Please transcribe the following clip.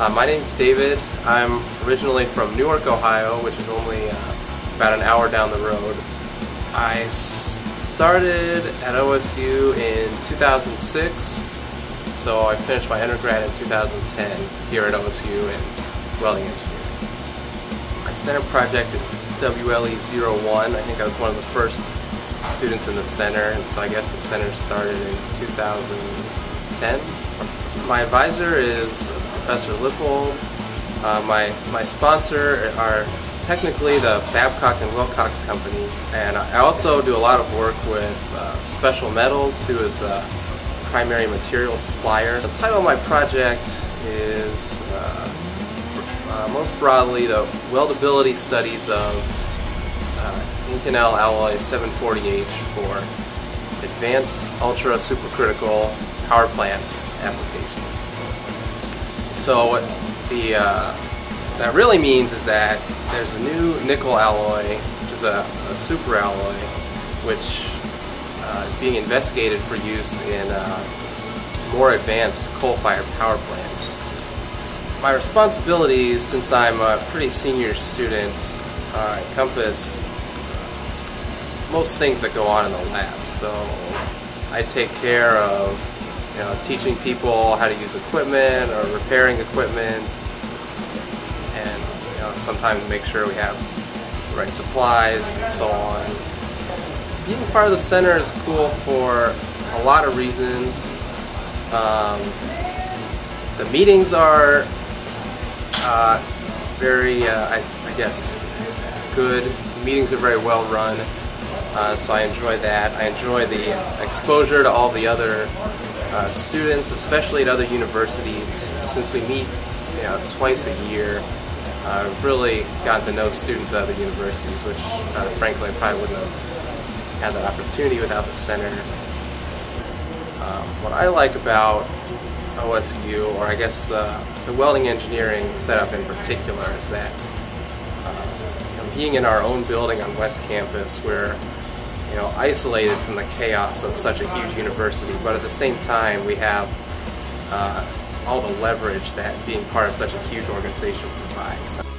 Uh, my name's David. I'm originally from Newark, Ohio, which is only uh, about an hour down the road. I started at OSU in 2006, so I finished my undergrad in 2010 here at OSU in welding engineering. My center project is WLE01. I think I was one of the first students in the center, and so I guess the center started in 2010. So my advisor is Professor Lippold. Uh, my, my sponsor are technically the Babcock and Wilcox Company, and I also do a lot of work with uh, Special Metals, who is a primary material supplier. The title of my project is uh, uh, most broadly the weldability studies of uh, Inconel alloy 740H for advanced ultra supercritical power plant applications. So what the uh, that really means is that there's a new nickel alloy, which is a, a super alloy, which uh, is being investigated for use in uh, more advanced coal-fired power plants. My responsibilities, since I'm a pretty senior student, uh, encompass most things that go on in the lab. So I take care of you know, teaching people how to use equipment or repairing equipment and you know, sometimes make sure we have the right supplies and so on. Being part of the center is cool for a lot of reasons. Um, the meetings are uh, very, uh, I, I, guess, good. The meetings are very well run, uh, so I enjoy that. I enjoy the exposure to all the other uh, students, especially at other universities, since we meet you know, twice a year. I've uh, really gotten to know students at other universities, which uh, frankly I probably wouldn't have had that opportunity without the center. Um, what I like about OSU, or I guess the, the welding engineering setup in particular, is that uh, being in our own building on West Campus, we're you know, isolated from the chaos of such a huge university, but at the same time we have uh, all the leverage that being part of such a huge organization provides.